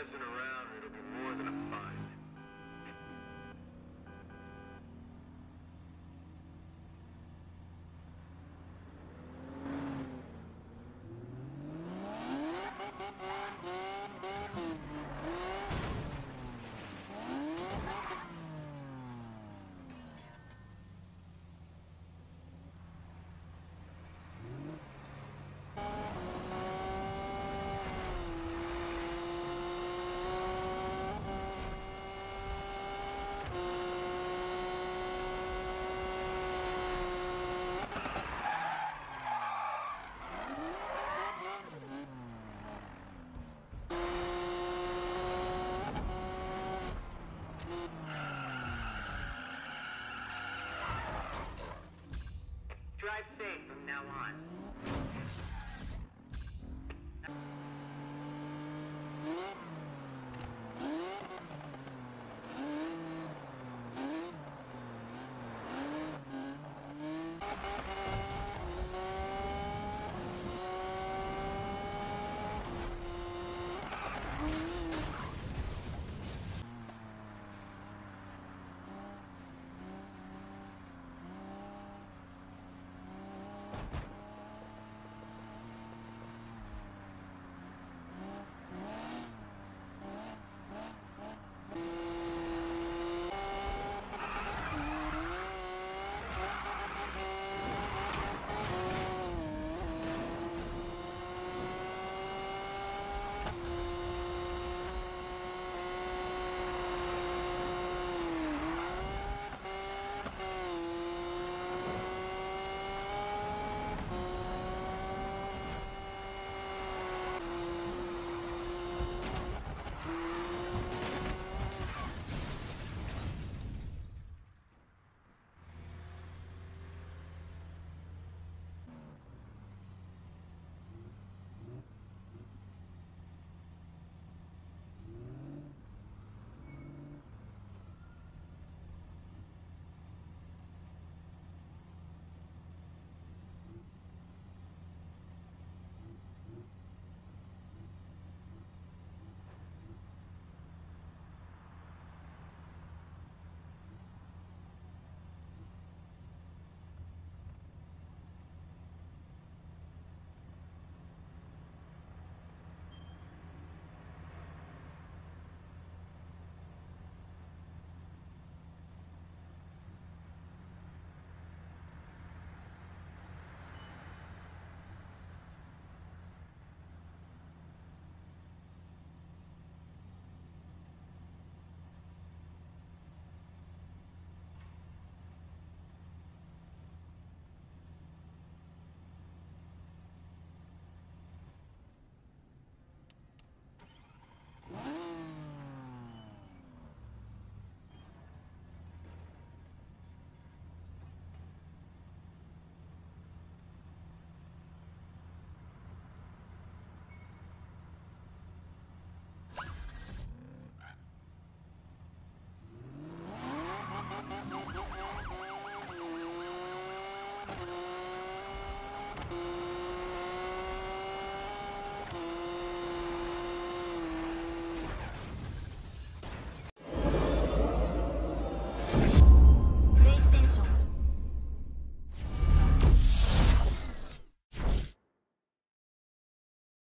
messing around, it'll be more than a fight.